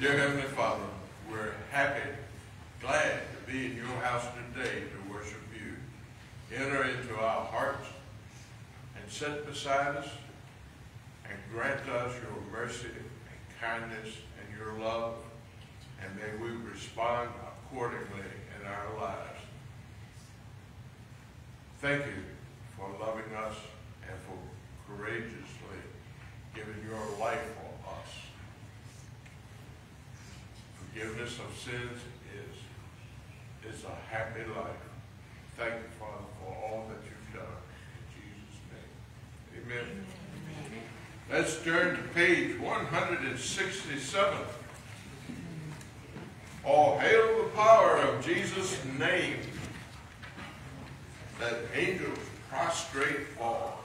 Dear Heavenly Father, we're happy, glad to be in your house today to worship you. Enter into our hearts and sit beside us and grant us your mercy and kindness and your love, and may we respond accordingly in our lives. Thank you for loving us and for courageously giving your life for us. Forgiveness of sins is, is a happy life. Thank you, Father, for all that you've done. In Jesus' name, amen. Let's turn to page 167. All hail the power of Jesus' name. That angels prostrate fall.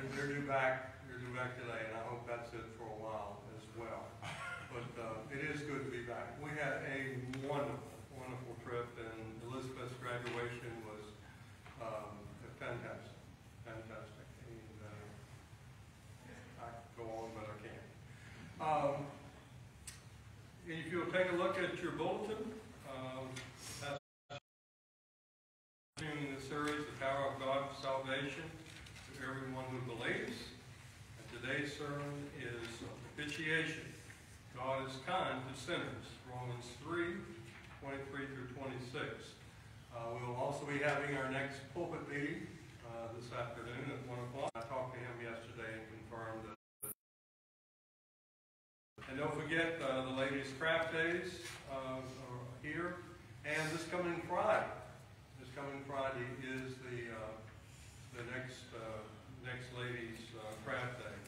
They're, they're due back, they're due back today, and I hope that's it for a while as well. But uh, it is good to be back. We had a wonderful, wonderful trip, and Elizabeth's graduation was um, fantastic, fantastic. And uh, I go on, but I can't. Um, if you'll take a look at your bulletin, um, that's continuing the series, The Power of God for Salvation to Everyone Who Believes. And today's sermon is propitiation. God is kind to sinners. Romans 3, 23 through 26. Uh, we will also be having our next pulpit meeting uh, this afternoon at 1 o'clock. I talked to him yesterday and confirmed that and don't forget, uh, the ladies' craft days uh, are here. And this coming Friday, this coming Friday is the, uh, the next, uh, next ladies' craft day.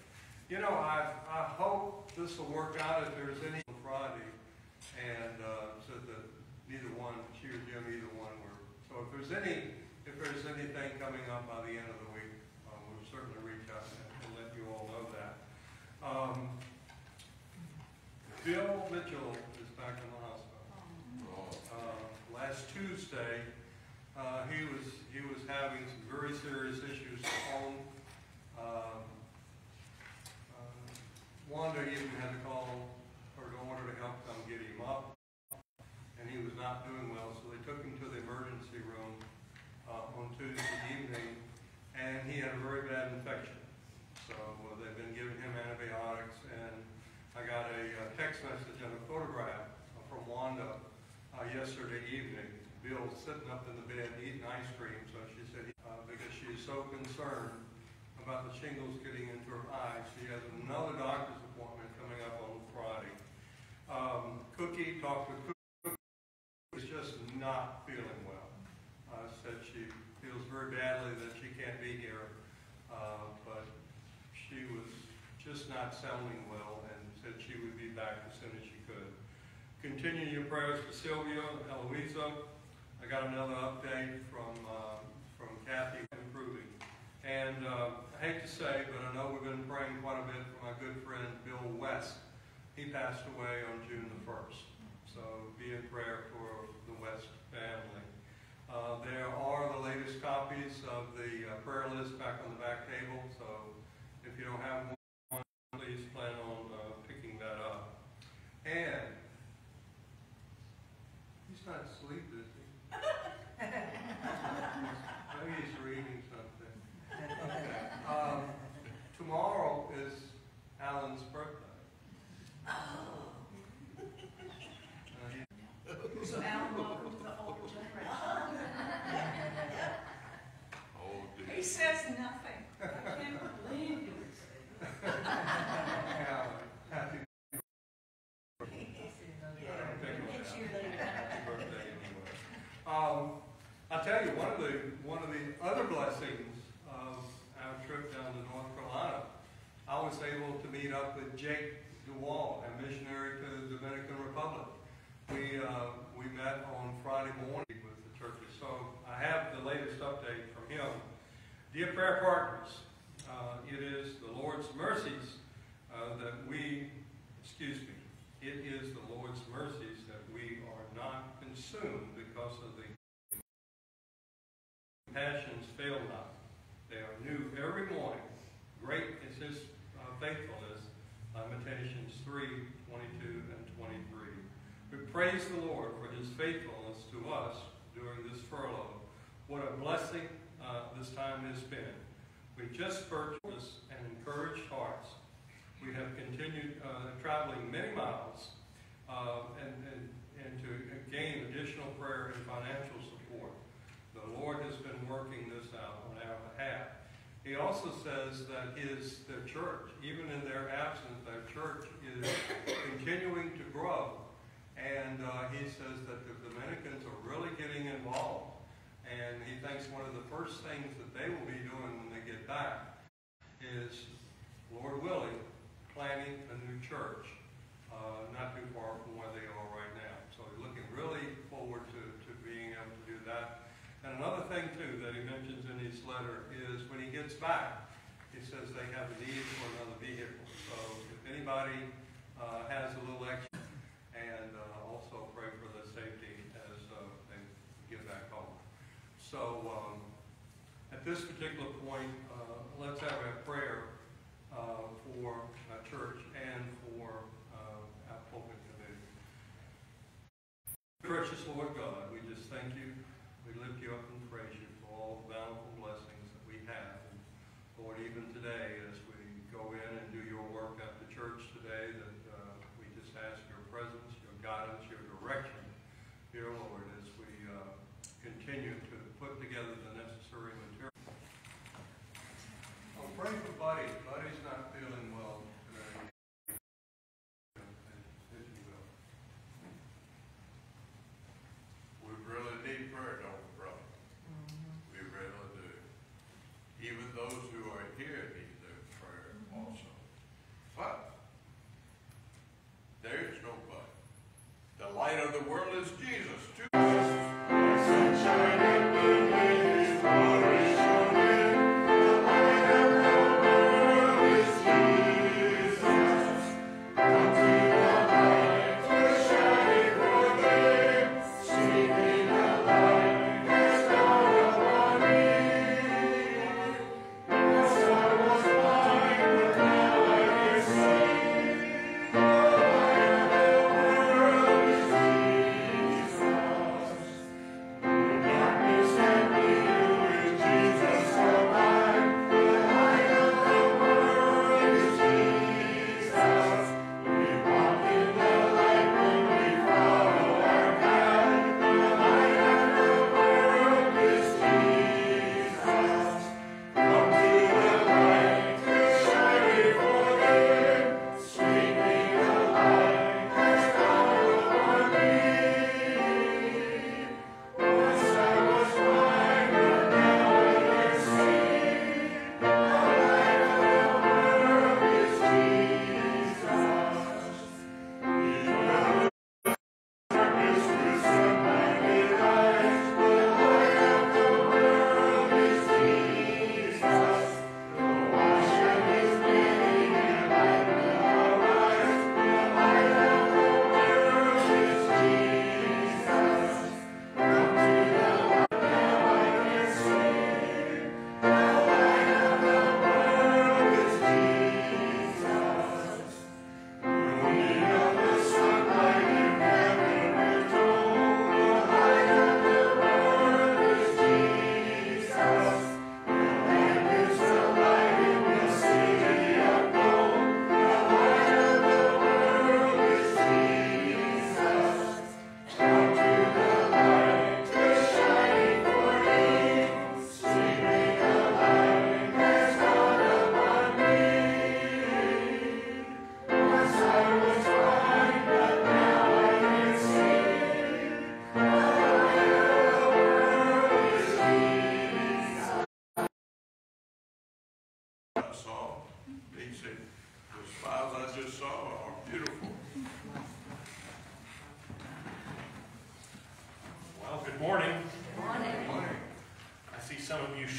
You know, I, I hope this will work out if there's any on Friday. And uh, so that neither one, she or Jim, either one were. So if there's any, if there's anything coming up by the end of the week, uh, we'll certainly reach out and, and let you all know that. Um, Bill Mitchell is back in the hospital. Uh, Last Tuesday, uh, he was, he was having some very serious issues at home. Uh, Wanda even had to call her daughter to help come get him up, and he was not doing well, so they took him to the emergency room uh, on Tuesday evening, and he had a very bad infection. So well, they've been giving him antibiotics, and I got a uh, text message and a photograph from Wanda uh, yesterday evening. Bill sitting up in the bed eating ice cream, so she said, uh, because she's so concerned about the shingles getting into her eyes. She has another doctor's appointment coming up on Friday. Um, Cookie talked to Cookie, was just not feeling well. Uh, said she feels very badly that she can't be here, uh, but she was just not sounding well and said she would be back as soon as she could. Continue your prayers for Sylvia and Eloisa. I got another update from, uh, from Kathy improving. And uh, I hate to say, but I know we've been praying quite a bit for my good friend Bill West. He passed away on June the 1st. So be in prayer for the West family. Uh, there are the latest copies of the uh, prayer list back on the back table. So if you don't have one, please plan on uh, picking that up. And he's not asleep, is he? Maybe he's reading something. Okay. Um, tomorrow is Alan's birthday. Uh, he- So Alan, welcome to the older generation. Oh, He dear. says nothing. I can't believe you would say Alan, happy that. It's your lady. Happy birthday anyway. Um, I'll tell you, one of the, one of the other blessings of our trip down to North Carolina, I was able to meet up with Jake DeWall, a missionary to the Dominican Republic. We, uh, we met on Friday morning with the churches. So I have the latest update from him. Dear prayer partners, uh, it is the Lord's mercies uh, that we, excuse me, it mercies that we are not consumed because of the passions fail not. They are new every morning. Great is his uh, faithfulness. Lamentations 3, 22 and 23. We praise the Lord for his faithfulness to us during this furlough. What a blessing uh, this time has been. We just purchased and encouraged hearts. We have continued uh, traveling many miles uh, and, and, and to gain additional prayer and financial support. The Lord has been working this out on our behalf. He also says that his the church, even in their absence, their church is continuing to grow. And uh, he says that the Dominicans are really getting involved. And he thinks one of the first things that they will be doing when they get back is, Lord willing, planting a new church, uh, not too far from where they are right now. So we're looking really forward to, to being able to do that. And another thing, too, that he mentions in his letter is when he gets back, he says they have a need for another vehicle. So if anybody uh, has a little extra, and uh, also pray for their safety as uh, they get back home. So um, at this particular point, uh, let's have a prayer thank you. We lift you up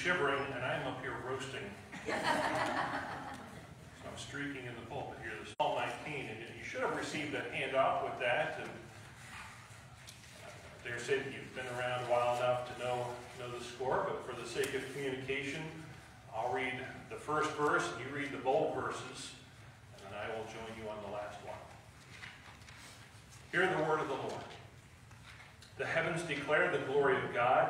shivering, and I'm up here roasting. So I'm streaking in the pulpit here, this Psalm 19, and you should have received a handout with that, and I dare say that you've been around a while enough to know, know the score, but for the sake of communication, I'll read the first verse, and you read the bold verses, and then I will join you on the last one. Hear the word of the Lord. The heavens declare the glory of God,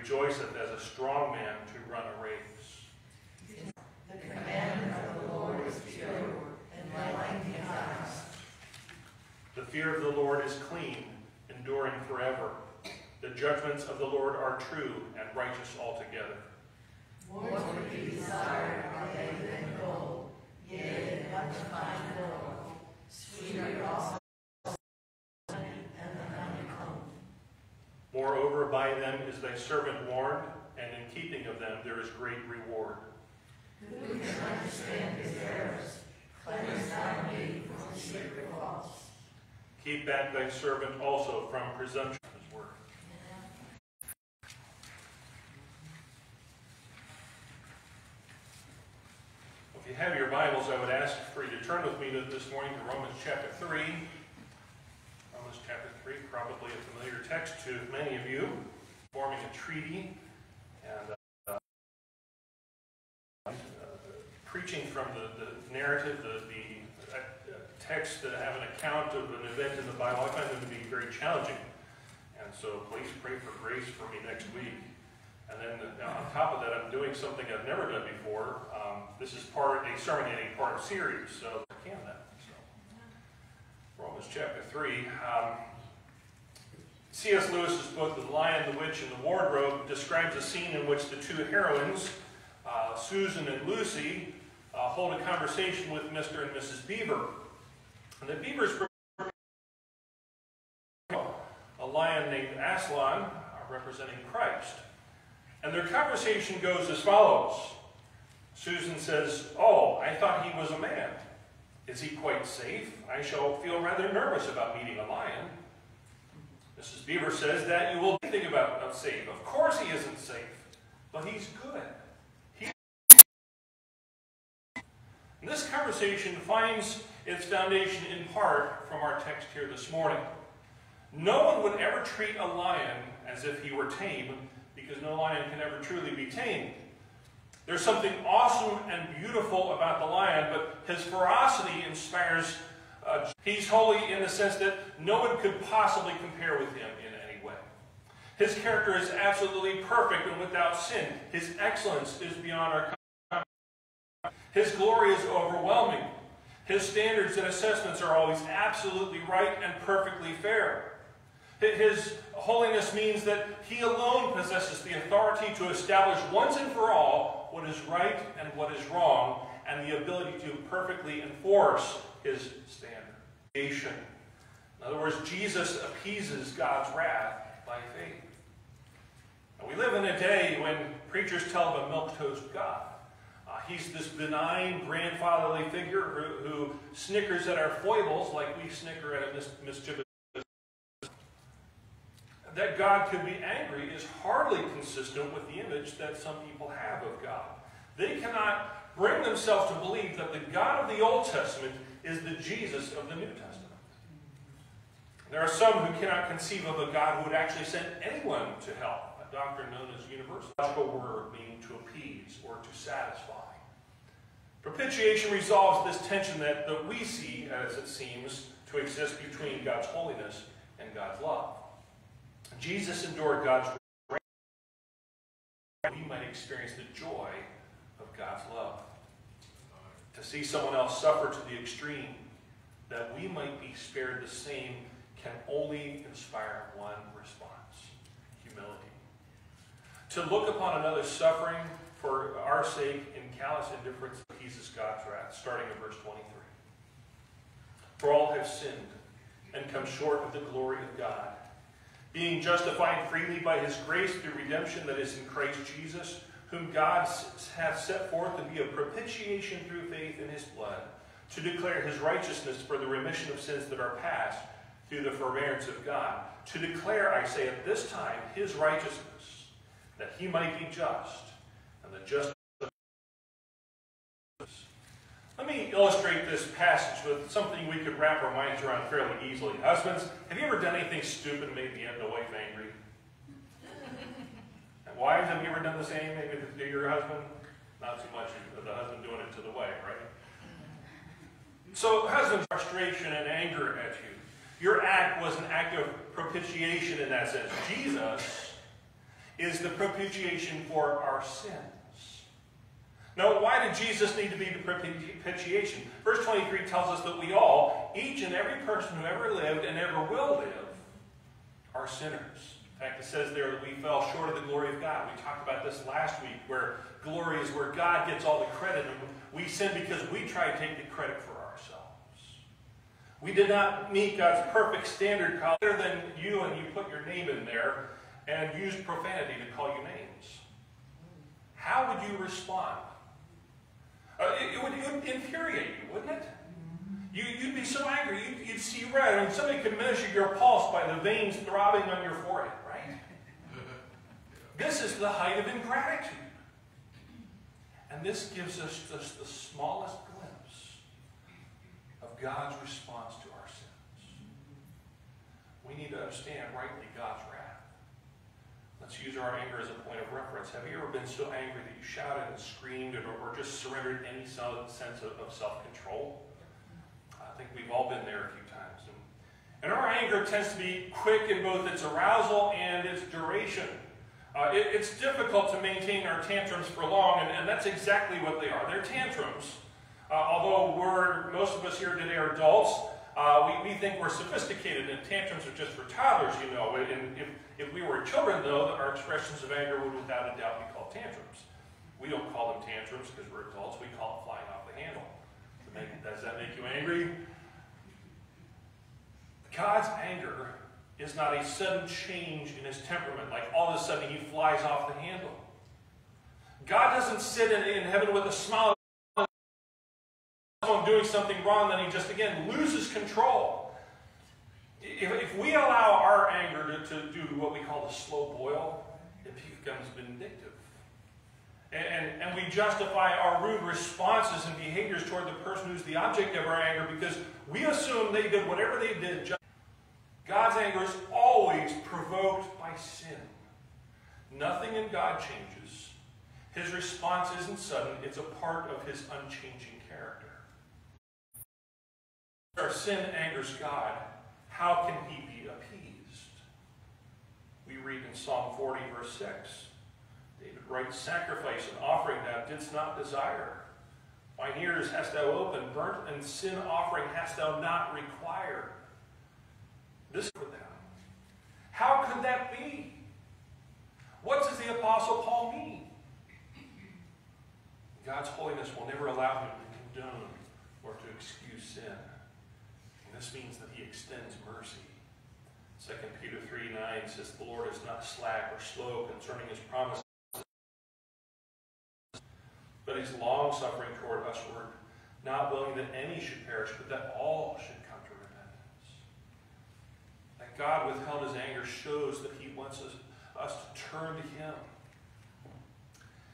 rejoiceth as a strong man to run a race. The commandment of the Lord is pure, and enlightening the eyes. The fear of the Lord is clean, enduring forever. The judgments of the Lord are true and righteous altogether. More to be desired are they than yea, but to find gold, sweeter also than the honeycomb. Moreover, by them is thy servant warned, and in keeping of them there is great reward. Who can understand his errors? Cleanse thou me from secret faults. Keep back thy servant also from presumption. His word. If you have your Bibles, I would ask for you to turn with me this morning to Romans chapter 3. Romans chapter 3, probably a familiar text to many of you, forming a treaty and uh, uh, preaching from the, the narrative, the, the uh, texts that have an account of an event in the Bible, I find them to be very challenging. And so please pray for grace for me next week. And then uh, on top of that, I'm doing something I've never done before. Um, this is part a sermonating part of series, so I can that. So. Romans chapter 3. Um, C.S. Lewis's book, The Lion, the Witch, and the Wardrobe, describes a scene in which the two heroines, uh, Susan and Lucy, uh, hold a conversation with Mr. and Mrs. Beaver. And the Beavers a lion named Aslan, uh, representing Christ. And their conversation goes as follows. Susan says, Oh, I thought he was a man. Is he quite safe? I shall feel rather nervous about meeting a lion. Beaver says that you will think about safe. Of course he isn't safe, but he's good. This conversation finds its foundation in part from our text here this morning. No one would ever treat a lion as if he were tame, because no lion can ever truly be tamed. There's something awesome and beautiful about the lion, but his ferocity inspires. Uh, he's holy in the sense that no one could possibly compare with him in any way. His character is absolutely perfect and without sin. His excellence is beyond our comprehension. his glory is overwhelming. His standards and assessments are always absolutely right and perfectly fair. His holiness means that he alone possesses the authority to establish once and for all what is right and what is wrong, and the ability to perfectly enforce his standard. In other words, Jesus appeases God's wrath by faith. we live in a day when preachers tell of a milquetoast God. Uh, he's this benign, grandfatherly figure who, who, snickers at our foibles like we snicker at a mis mischievous. That God could be angry is hardly consistent with the image that some people have of God. They cannot bring themselves to believe that the God of the Old Testament is the Jesus of the New Testament. There are some who cannot conceive of a God who would actually send anyone to hell, a doctrine known as universal. word meaning to appease or to satisfy. Propitiation resolves this tension that, that we see, as it seems, to exist between God's holiness and God's love. Jesus endured God's wrath. We might experience the joy of God's love. To see someone else suffer to the extreme, that we might be spared the same, can only inspire one response humility. To look upon another suffering for our sake in callous indifference appeases God's wrath, starting in verse 23. For all have sinned and come short of the glory of God, being justified freely by his grace through redemption that is in Christ Jesus, whom God hath set forth to be a propitiation through faith in his blood, to declare his righteousness for the remission of sins that are past through the forbearance of God, to declare, I say, at this time his righteousness, that he might be just, and the just let me illustrate this passage with something we could wrap our minds around fairly easily. Husbands, have you ever done anything stupid and made the wife angry? Wives, have you ever done the same maybe to your husband? Not too much the husband doing it to the wife, right? So, husband's frustration and anger at you. Your act was an act of propitiation in that sense. Jesus is the propitiation for our sins. Now, why did Jesus need to be the propitiation? Verse 23 tells us that we all, each and every person who ever lived and ever will live, are sinners. In fact, it says there that we fell short of the glory of God. We talked about this last week, where glory is where God gets all the credit, and we sin because we try to take the credit for ourselves. We did not meet God's perfect standard, better than you, and you put your name in there and use profanity to call you names. How would you respond? Uh, it, it, would, it, would, infuriate you, wouldn't it? You, would be so angry, you'd, you'd see red. Mean, somebody could measure your pulse by the veins throbbing on your forehead? This is the height of ingratitude. And this gives us just the smallest glimpse of God's response to our sins. We need to understand rightly God's wrath. Let's use our anger as a point of reference. Have you ever been so angry that you shouted and screamed or, just surrendered any sense of, self-control? I think we've all been there a few times. And our anger tends to be quick in both its arousal and its duration. Uh, it, it's difficult to maintain our tantrums for long, and, and that's exactly what they are. They're tantrums. Uh, although we're, most of us here today are adults, uh, we, we think we're sophisticated, and tantrums are just for toddlers, you know. And if, if we were children, though, our expressions of anger would without a doubt be called tantrums. We don't call them tantrums because we're adults. We call it flying off the handle. Does that make you angry? God's anger is not a sudden change in his temperament, like all of a sudden he flies off the handle. God doesn't sit in, in heaven with a smile someone doing something wrong, then he just, again, loses control. If, if we allow our anger to, to do what we call the slow boil, it becomes vindictive. And, and, and, we justify our rude responses and behaviors toward the person who's the object of our anger because we assume they did whatever they did. God's anger is always provoked by sin. Nothing in God changes. His response isn't sudden, it's a part of his unchanging character. our sin angers God, how can he be appeased? We read in Psalm 40, verse 6, David writes, Sacrifice and offering thou didst not desire. Mine ears hast thou opened, burnt and sin offering hast thou not required. How could that be? What does the Apostle Paul mean? God's holiness will never allow him to condone or to excuse sin. This means that he extends mercy. 2 Peter 3 9 says, The Lord is not slack or slow concerning his promise, but he's long suffering toward usward, not willing that any should perish, but that all should come to repentance. That God withheld his anger shows that he wants us, us to turn to him.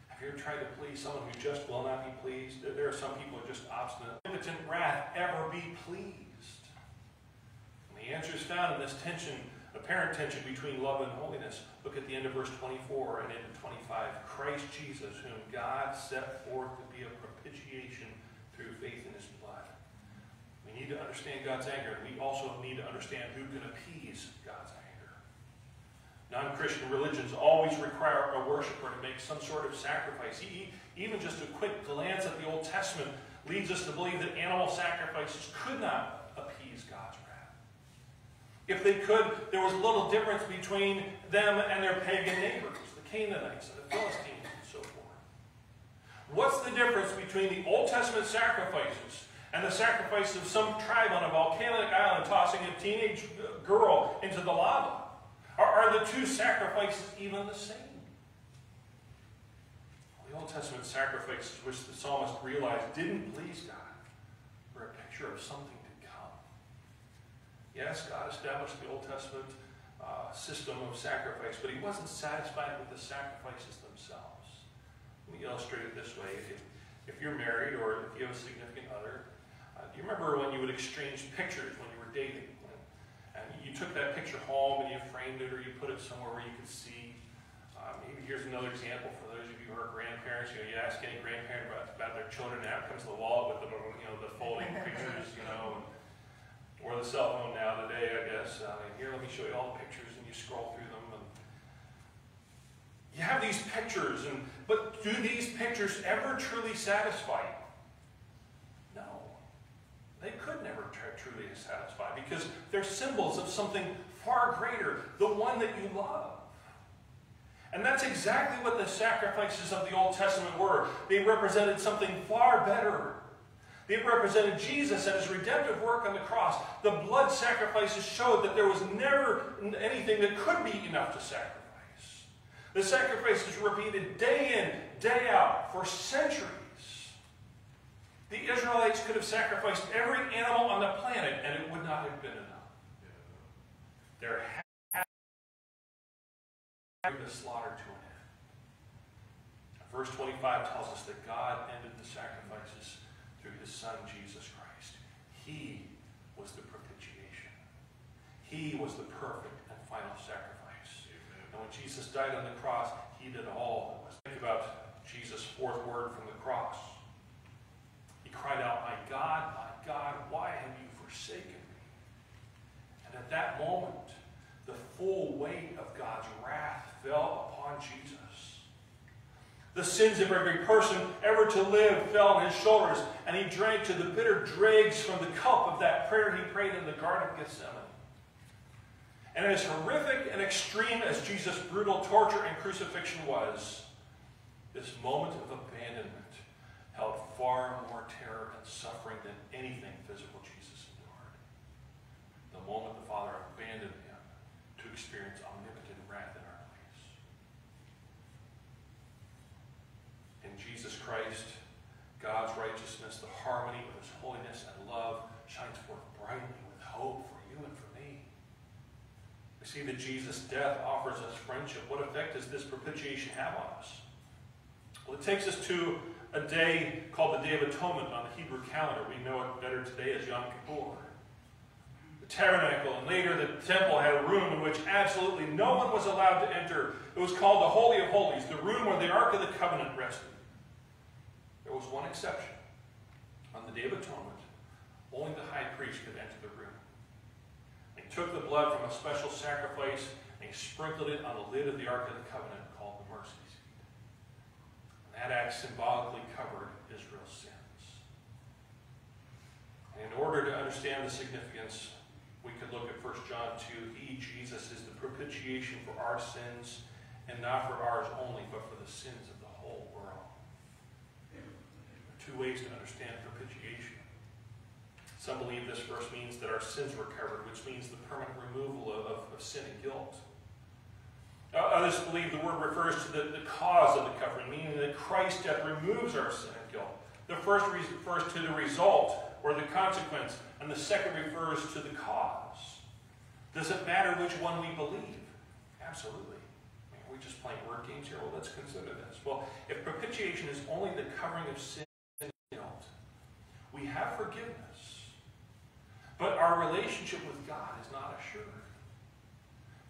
Have you ever tried to please someone who just will not be pleased? There are some people who are just obstinate. Impotent wrath ever be pleased. And the answer is found in this tension, apparent tension between love and holiness. Look at the end of verse 24 and into 25. Christ Jesus, whom God set forth to be a propitiation through faith in his blood. We need to understand God's anger. We also need to understand who can appease God's anger. Non-Christian religions always require a worshiper to make some sort of sacrifice. Even just a quick glance at the Old Testament leads us to believe that animal sacrifices could not appease God's wrath. if they could, there was little difference between them and their pagan neighbors, the Canaanites and the Philistines and so forth. What's the difference between the Old Testament sacrifices and the sacrifice of some tribe on a volcanic island tossing a teenage girl into the lava? Are, are the two sacrifices even the same? The Old Testament sacrifices, which the psalmist realized didn't please God, were a picture of something to come. Yes, God established the Old Testament uh, system of sacrifice, but he wasn't satisfied with the sacrifices themselves. Let me illustrate it this way. If, if you're married or if you have a significant other, uh, you remember when you would exchange pictures when you were dating? And you took that picture home and you framed it or you put it somewhere where you could see. Uh, maybe here's another example for those of you who are grandparents. You know, you ask any grandparent about, about their children, and out comes the wall with the, you know, the folding pictures, you know, and, or the cell phone now today, I guess. Uh, here, let me show you all the pictures, and you scroll through them. And you have these pictures, and but do these pictures ever truly satisfy you? They could never truly satisfy because they're symbols of something far greater, the one that you love. And that's exactly what the sacrifices of the Old Testament were. They represented something far better. They represented Jesus and his redemptive work on the cross. The blood sacrifices showed that there was never anything that could be enough to sacrifice. The sacrifices repeated day in, day out, for centuries. The Israelites could have sacrificed every animal on the planet, and it would not have been enough. There had to be the slaughter to an end. Verse 25 tells us that God ended the sacrifices through his Son, Jesus Christ. He was the propitiation. He was the perfect and final sacrifice. And when Jesus died on the cross, he did all that was. Think about Jesus' fourth word from the cross. Cried out, My God, my God, why have you forsaken me? And at that moment, the full weight of God's wrath fell upon Jesus. The sins of every person ever to live fell on his shoulders, and he drank to the bitter dregs from the cup of that prayer he prayed in the Garden of Gethsemane. And as horrific and extreme as Jesus' brutal torture and crucifixion was, this moment of abandonment held far more terror and suffering than anything physical Jesus endured. The moment the Father abandoned him to experience omnipotent wrath in our place. In Jesus Christ, God's righteousness, the harmony of his holiness and love shines forth brightly with hope for you and for me. We see that Jesus' death offers us friendship. What effect does this propitiation have on us? Well, it takes us to a day called the Day of Atonement on the Hebrew calendar. We know it better today as Yom Kippur. The tabernacle and later the temple had a room in which absolutely no one was allowed to enter. It was called the Holy of Holies, the room where the Ark of the Covenant rested. There was one exception. On the Day of Atonement, only the high priest could enter the room. He took the blood from a special sacrifice and sprinkled it on the lid of the Ark of the Covenant called the mercy seat. And that act symbolically covered Israel's sins. And in order to understand the significance, we could look at 1 John 2. He, Jesus, is the propitiation for our sins, and not for ours only, but for the sins of the whole world. There are two ways to understand propitiation. Some believe this verse means that our sins were covered, which means the permanent removal of, of sin and guilt. Uh, others believe the word refers to the, the cause of the covering, meaning that Christ's death removes our sin and guilt. The first refers to the result or the consequence, and the second refers to the cause. Does it matter which one we believe? Absolutely. I mean, are we just playing word games here? Well, let's consider this. Well, if propitiation is only the covering of sin and guilt, we have forgiveness, but our relationship with God is not assured.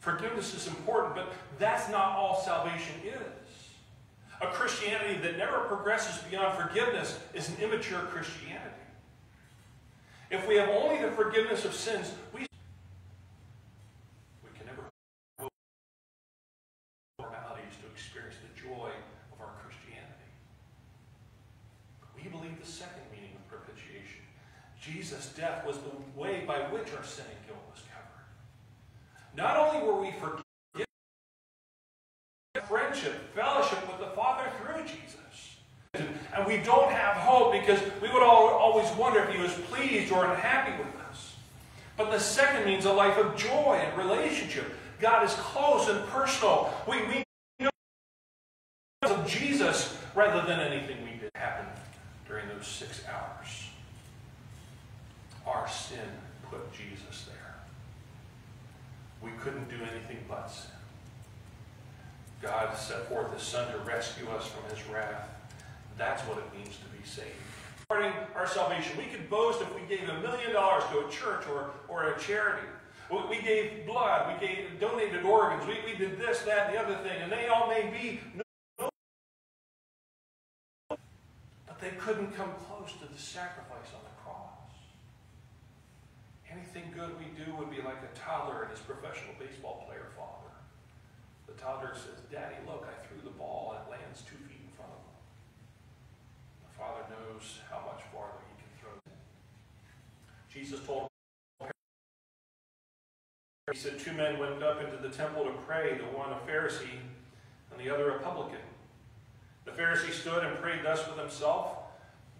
Forgiveness is important, but that's not all salvation is. A Christianity that never progresses beyond forgiveness is an immature Christianity. If we have only the forgiveness of sins, we, can never formalities to experience the joy of our Christianity. We believe the second meaning of propitiation. Jesus' death was the way by which our sin and guilt was covered. Not only were we forgiven, friendship, fellowship with the Father through Jesus. And we don't have hope because we would all, always wonder if He was pleased or unhappy with us. But the second means a life of joy and relationship. God is close and personal. We, we know of Jesus rather than anything we did happen during those six hours. Our sin put Jesus there. We couldn't do anything but sin. God set forth His Son to rescue us from His wrath. That's what it means to be saved. Regarding our salvation, we could boast if we gave a million dollars to a church or, or a charity. We, gave blood, we gave donated organs, we, we did this, that, and the other thing, and they all may be no, but they couldn't come close to the sacrifice on the cross. Anything good we do would be like a toddler and his professional baseball player father. The toddler says, Daddy, look, I threw the ball and it lands two feet in front of him. The father knows how much farther he can throw. them. Jesus told He said, Two men went up into the temple to pray, the one a Pharisee and the other a publican. The Pharisee stood and prayed thus with himself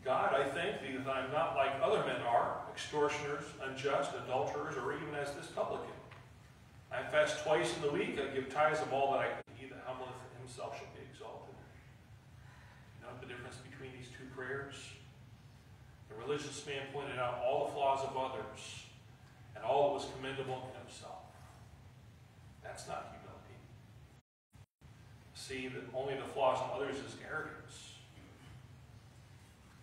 God, I thank thee that I am not like other men are, extortioners, unjust, adulterers, or even as this publican. I fast twice in the week, I give tithes of all that I can. He that humbleth himself shall be exalted. You know the difference between these two prayers? The religious man pointed out all the flaws of others and all that was commendable in himself. That's not humility. See that only the flaws in others is arrogance.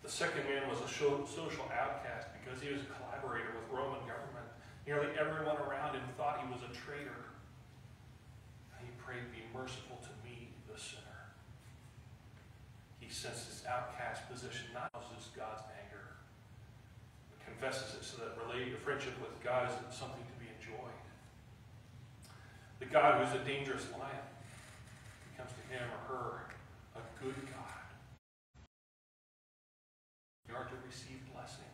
The second man was a social outcast because he was a collaborator with Roman government. Nearly everyone around him thought he was a traitor. He prayed, Be merciful to me, the sinner. Sensed his outcast position, not as God's anger, but confesses it so that relating friendship with God is something to be enjoyed. The God who's a dangerous lion becomes to him or her a good God. We are to receive blessing.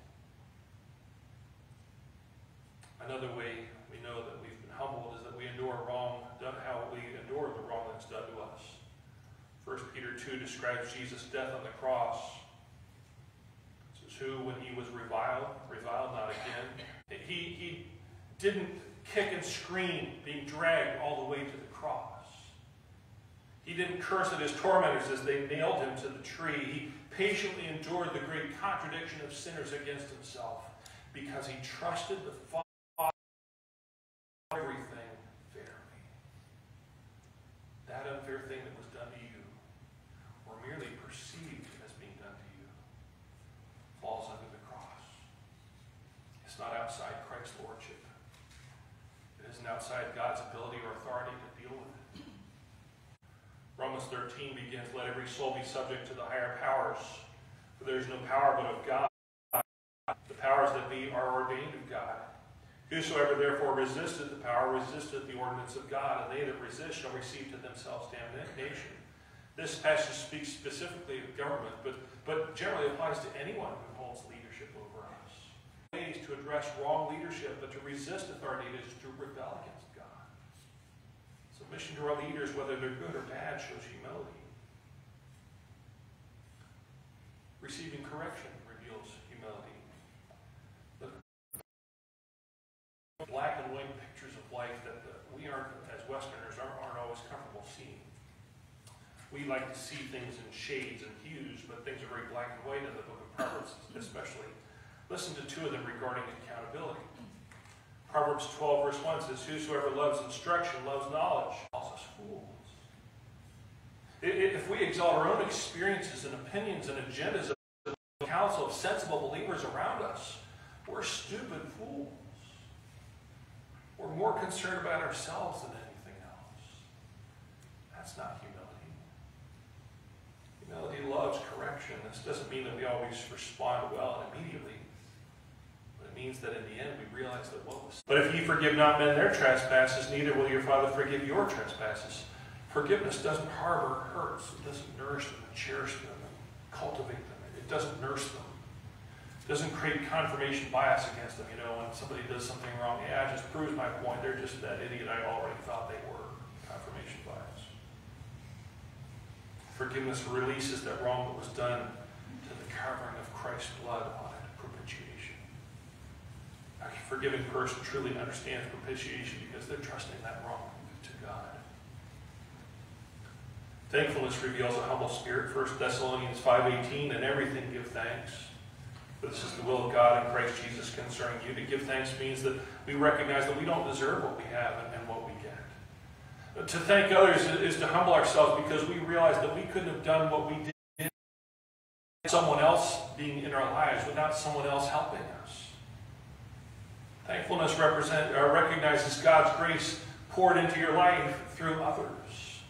Another way we know that we've been humbled is that we endure wrong, done how we endure the wrong that's done to us. 1 Peter 2 describes Jesus' death on the cross. It says, Who, when he was reviled, reviled not again. He, he didn't kick and scream, being dragged all the way to the cross. He didn't curse at his tormentors as they nailed him to the tree. He patiently endured the great contradiction of sinners against himself because he trusted the Father everything fairly. That unfair thing that was done to you, or merely perceived as being done to you, falls under the cross. It's not outside Christ's lordship. It isn't outside God's ability or authority to deal with it. Romans 13 begins, Let every soul be subject to the higher powers, for there is no power but of God. The powers that be are ordained of God. Whosoever therefore resisteth the power resisteth the ordinance of God, and they that resist shall receive to themselves damnation. This passage speaks specifically of government, but, but generally applies to anyone who holds leadership to address wrong leadership, but to resist authority is to rebel against God. Submission to our leaders, whether they're good or bad, shows humility. Receiving correction reveals humility. The black and white pictures of life that the, we aren't, as Westerners, aren't, aren't always comfortable seeing. We like to see things in shades and hues, but things are very black and white in the book of Proverbs, especially. Listen to two of them regarding accountability. Proverbs 12, verse 1 says, Whosoever loves instruction loves knowledge, calls us fools. If we exalt our own experiences and opinions and agendas of the counsel of sensible believers around us, we're stupid fools. We're more concerned about ourselves than anything else. That's not humility. Humility loves correction. This doesn't mean that we always respond well and immediately means that in the end we realize that what was. But if ye forgive not men their trespasses, neither will your Father forgive your trespasses. Forgiveness doesn't harbor hurts. It doesn't nourish them and cherish them and cultivate them. It doesn't nurse them. It doesn't create confirmation bias against them. You know, when somebody does something wrong, yeah, it just proves my point. They're just that idiot I already thought they were. Confirmation bias. Forgiveness releases that wrong that was done to the covering of Christ's blood a forgiving person truly understands propitiation because they're trusting that wrong to God. Thankfulness reveals a humble spirit. 1 Thessalonians 5.18, and everything give thanks. For this is the will of God in Christ Jesus concerning you. To give thanks means that we recognize that we don't deserve what we have and, what we get. To thank others is, is to humble ourselves because we realize that we couldn't have done what we did someone else being in our lives without someone else helping us. Thankfulness represent, uh, recognizes God's grace poured into your life through others.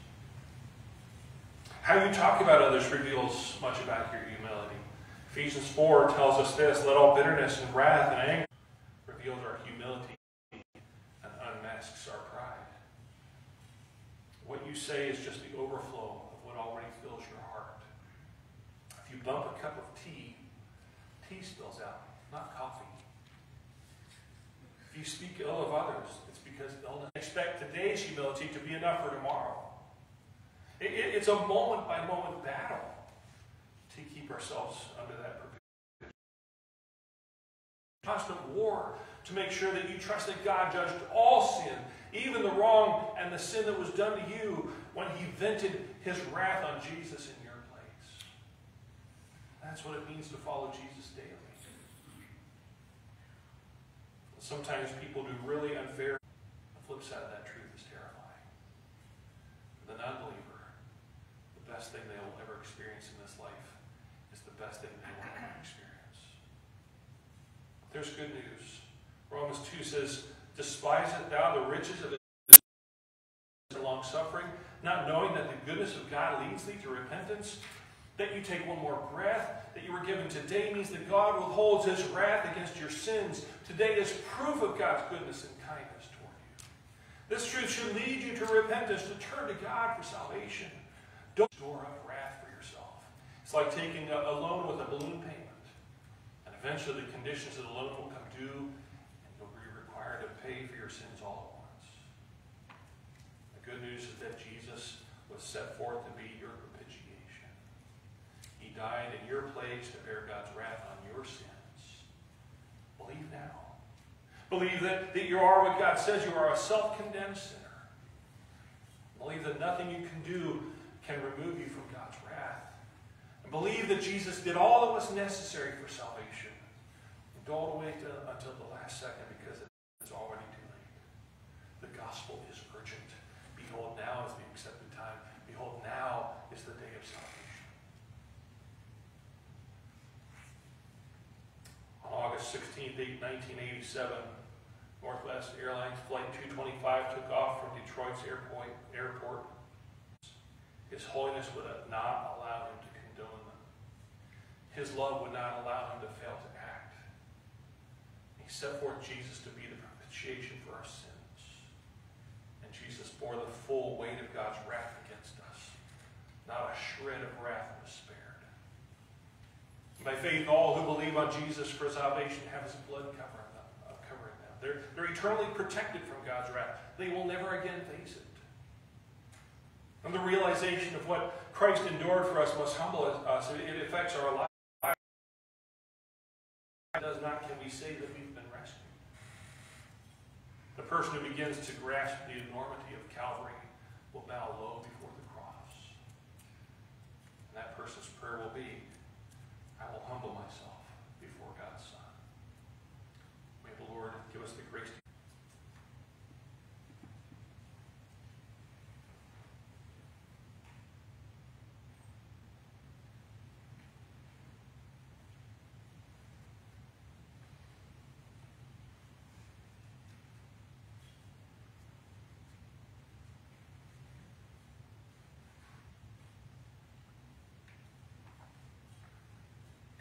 How you talk about others reveals much about your humility. Ephesians 4 tells us this let all bitterness and wrath and anger reveals our humility and unmasks our pride. What you say is just the overflow of what already fills your heart. If you bump a cup of tea, tea spills out, not coffee you speak ill of others, it's because they'll expect today's humility to be enough for tomorrow. It, it, it's a moment by moment battle to keep ourselves under that constant war to make sure that you trust that God judged all sin, even the wrong and the sin that was done to you when he vented his wrath on Jesus in your place. That's what it means to follow Jesus daily. Sometimes people do really unfair. The flip side of that truth is terrifying. For the non-believer, the best thing they will ever experience in this life is the best thing they will ever experience. There's good news. Romans 2 says, Despise it thou the riches of long suffering, not knowing that the goodness of God leads thee to repentance, that you take one more breath, that you were given today means that God withholds his wrath against your sins. Today is proof of God's goodness and kindness toward you. This truth should lead you to repentance, to turn to God for salvation. Don't store up wrath for yourself. It's like taking a, loan with a balloon payment. And eventually the conditions of the loan will come due and you'll be required to pay for your sins all at once. The good news is that Jesus was set forth to be your died in your place to bear God's wrath on your sins. Believe now. Believe that, that you are what God says you are, a self-condemned sinner. Believe that nothing you can do can remove you from God's wrath. And believe that Jesus did all that was necessary for salvation. And don't wait to, until the last second because it's already too late. The gospel is urgent. Behold, now is the accepted time. Behold, now is the day of salvation. On August 16, 1987, Northwest Airlines Flight 225 took off from Detroit's airport. airport. His Holiness would not allow him to condone them. His love would not allow him to fail to act. He set forth Jesus to be the propitiation for our sins. And Jesus bore the full weight of God's wrath against us. Not a shred of wrath was. By faith, all who believe on Jesus for salvation have his blood covering them. Uh, covering them. They're, they're eternally protected from God's wrath. They will never again face it. And the realization of what Christ endured for us must humble us. It, affects our life. It does not can we say that we've been rescued. The person who begins to grasp the enormity of Calvary will bow low before the cross. And that person's prayer will be, I will humble myself before God's Son. May the Lord give us the grace to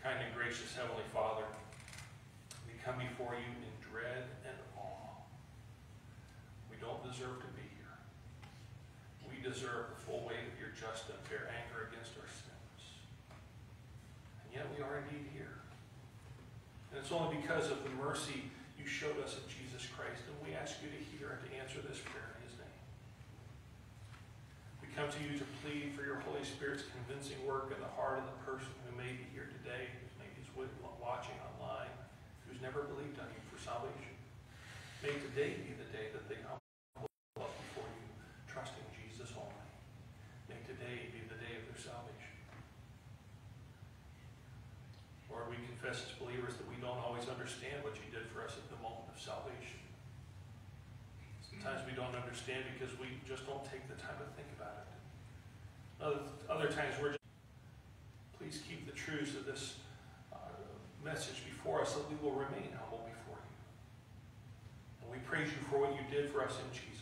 Kind and gracious Heavenly Father, we come before you in dread and awe. We don't deserve to be here. We deserve the full weight of your just and fair anger against our sins. And yet we are indeed here. And it's only because of the mercy you showed us of Jesus Christ, and we ask you to hear and to answer this prayer in his name. We come to you to plead for your Holy Spirit's convincing work in the heart of the person who may be here today, watching online, who's never believed on you for salvation. May today be the day that they humble up before you, trusting Jesus only. May today be the day of their salvation. Lord, we confess as believers that we don't always understand what you did for us at the moment of salvation. Sometimes we don't understand because we just don't take the time to think about it. Other, other times we're just, please keep the truths of this message before us that we will remain humble before you. And we praise you for what you did for us in Jesus